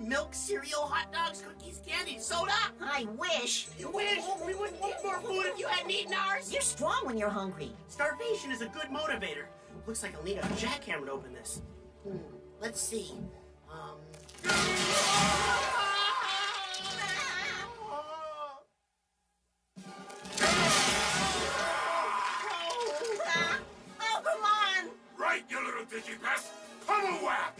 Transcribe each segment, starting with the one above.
milk, cereal, hot dogs, cookies, candy, soda. I wish. You wish we wouldn't need more food if you hadn't eaten ours. You're strong when you're hungry. Starvation is a good motivator. Looks like I'll need a jackhammer to open this. Hmm, let's see. Um. Oh, come on! Right, you little digipest! Pummel whack!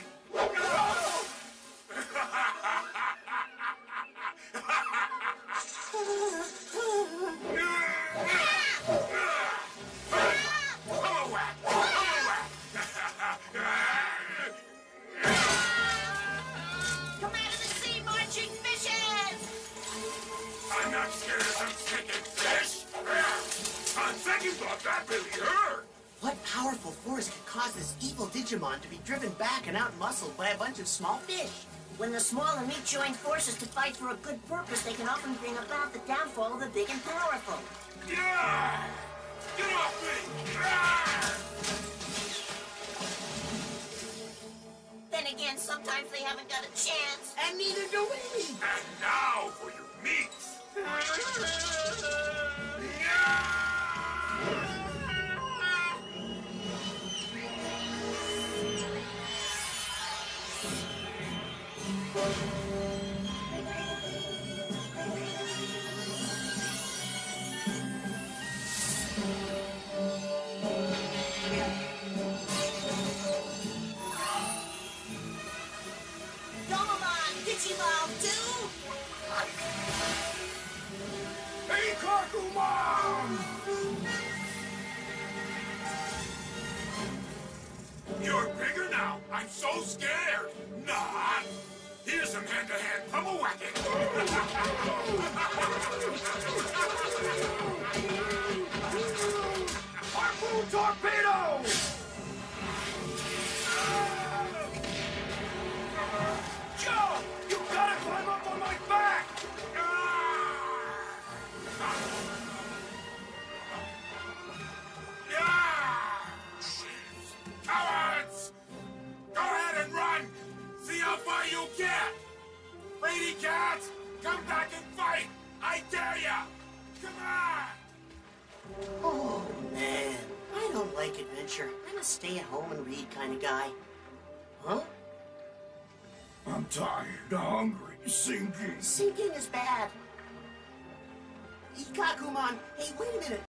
Digimon to be driven back and out-muscled by a bunch of small fish? When the small and weak join forces to fight for a good purpose, they can often bring about the downfall of the big and powerful. Yeah! Get off me! Ah! Then again, sometimes they haven't got a chance. And neither do we! And now for your meats! so scared! Not! Here's some hand-to-hand pummel whacking! Harpoon torpedo! Far you get! Lady Cat, come back and fight! I dare ya! Come on! Oh, man. I don't like adventure. I'm a stay-at-home and read kind of guy. Huh? I'm tired, hungry, sinking. Sinking is bad. Ikkakumon, hey, wait a minute.